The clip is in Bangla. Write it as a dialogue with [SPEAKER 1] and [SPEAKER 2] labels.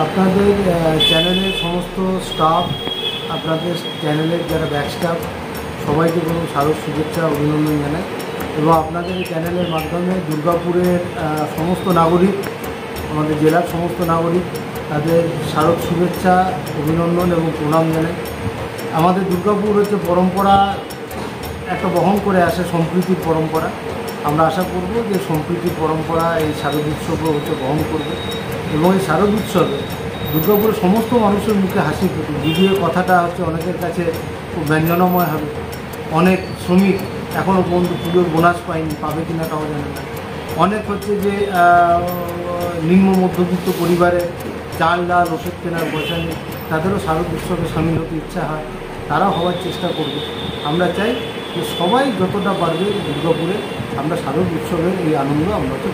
[SPEAKER 1] আপনাদের চ্যানেলের সমস্ত স্টাফ আপনাদের চ্যানেলের যারা ব্যাক স্টাফ সবাইকে কোনো স্মারক শুভেচ্ছা, অভিনন্দন জানাই। এবং আপনাদের এই চ্যানেলের মাধ্যমে দুর্গাপুরের সমস্ত নাগরিক, আমাদের জেলার সমস্ত নাগরিক, তাদের স্মারক শুভেচ্ছা, অভিনন্দন এবং প্রণাম জানাই। আমাদের দুর্গাপুর হচ্ছে পরম্পরা, একটা বহন করে আসে সম্প্রীতির পরম্পরা। আমরা আশা করব যে সম্প্রীতির পরম্পরা এই শারদ উৎসবও হচ্ছে বহন করবে। এবং এই শারদ উৎসবে দুর্গাপুরের সমস্ত মানুষের মুখে হাসি ফুটবে যদিও কথাটা হচ্ছে অনেকের কাছে খুব ব্যঞ্জনময় হবে। অনেক শ্রমিক এখনও পর্যন্ত পুজোর বোনাস পায়নি, পাবে কিনা তাও জানে না। অনেক হচ্ছে যে নিম্ন মধ্যবিত্ত পরিবারে চাল, ডাল ওষুধ কেনার পয়সা নেই, তাদেরও শারদ উৎসবে সামিল হতে ইচ্ছা হয়, তারাও হওয়ার চেষ্টা করবে। আমরা চাই যে সবাই যতটা পারবে দুর্গাপুরে আমরা শারদ উৎসবের এই আনন্দ আমরা তো